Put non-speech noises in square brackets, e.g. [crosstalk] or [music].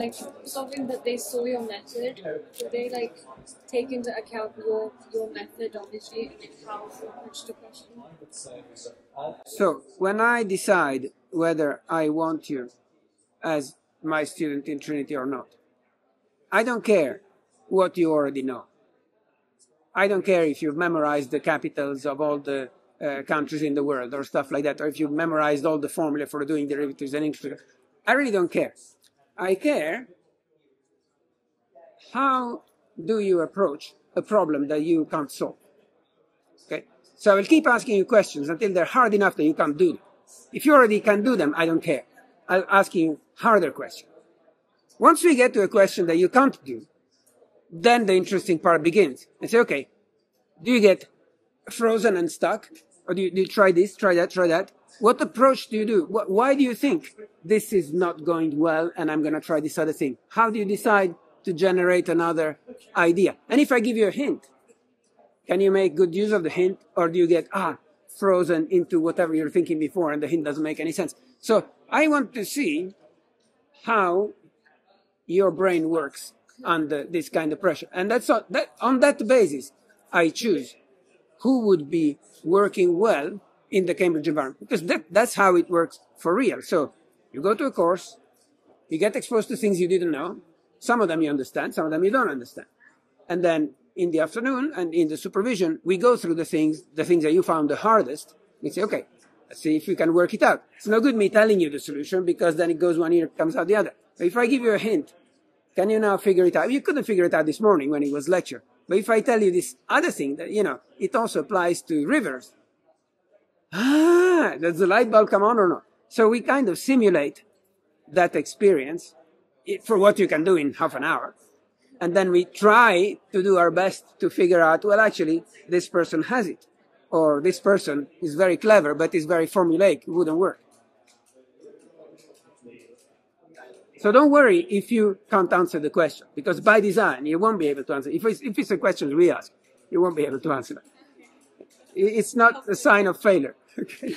like something that they saw your method, do they like take into account your your methodology and like how you approach the question? So when I decide whether I want you as my student in Trinity or not, I don't care what you already know. I don't care if you've memorized the capitals of all the uh, countries in the world or stuff like that, or if you've memorized all the formula for doing derivatives and integral. I really don't care. I care how do you approach a problem that you can't solve. Okay? So I will keep asking you questions until they're hard enough that you can't do them. If you already can do them, I don't care. I'll ask you harder questions. Once we get to a question that you can't do, then the interesting part begins. And say, okay, do you get frozen and stuck? Or do you, do you try this, try that, try that? What approach do you do? Why do you think this is not going well and I'm going to try this other thing? How do you decide to generate another idea? And if I give you a hint, can you make good use of the hint or do you get, ah, frozen into whatever you're thinking before and the hint doesn't make any sense? So I want to see how your brain works under this kind of pressure. And that's that, on that basis, I choose who would be working well in the Cambridge environment because that, that's how it works for real. So you go to a course, you get exposed to things you didn't know. Some of them you understand, some of them you don't understand. And then in the afternoon and in the supervision, we go through the things, the things that you found the hardest. We say, okay, let's see if we can work it out. It's no good me telling you the solution because then it goes one ear, comes out the other. If I give you a hint, can you now figure it out? You couldn't figure it out this morning when it was lecture. But if I tell you this other thing that, you know, it also applies to rivers, ah, does the light bulb come on or not? So we kind of simulate that experience for what you can do in half an hour. And then we try to do our best to figure out, well, actually, this person has it. Or this person is very clever, but is very formulaic. It wouldn't work. So don't worry if you can't answer the question, because by design, you won't be able to answer. If it's, if it's a question we ask, you won't be able to answer that. It's not a sign of failure. [laughs] Okay.